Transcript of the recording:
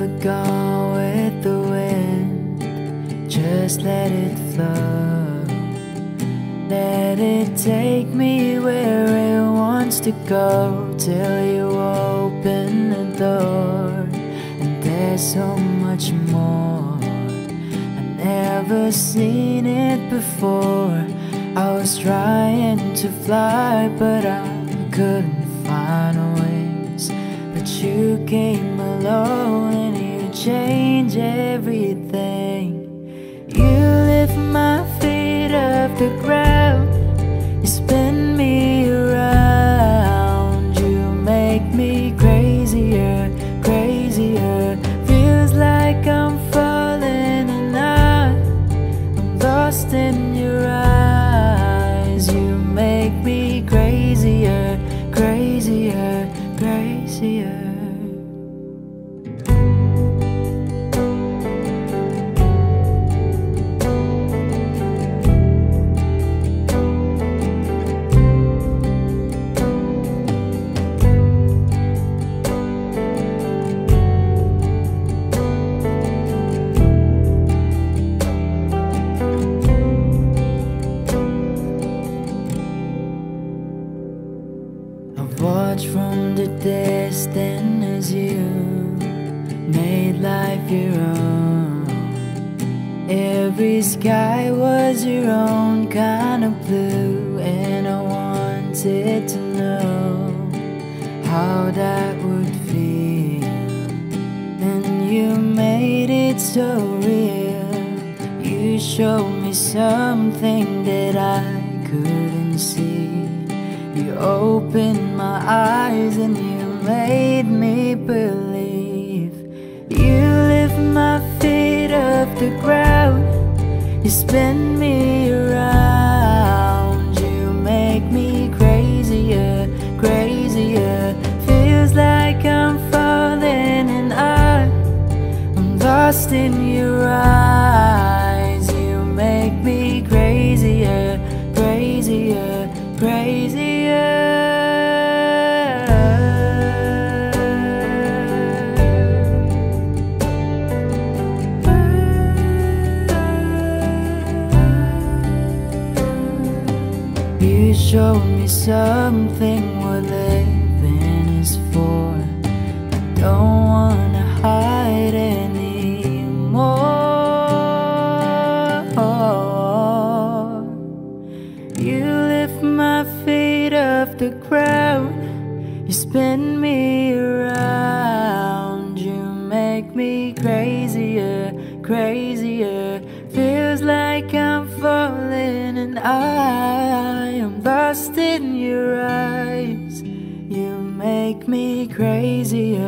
never go with the wind. Just let it flow. Let it take me where it wants to go till you open the door. And there's so much more. I've never seen it before. I was trying to fly, but I couldn't find wings. But you came along changed everything. You lift my feet off the ground. You distance as you made life your own. Every sky was your own kind of blue, and I wanted to know how that would feel. And you made it so real. You showed me something that I couldn't see. You opened my eyes and you made me believe. You lift my feet off the ground. You spin me around. You make me crazier, crazier. Feels like I'm falling and I, I'm lost in your showed me something what living is for. I don't wanna hide anymore. You lift my feet off the ground. You spin me around. You make me crazier, crazier. Feels like and I am lost in your eyes. You make me crazier.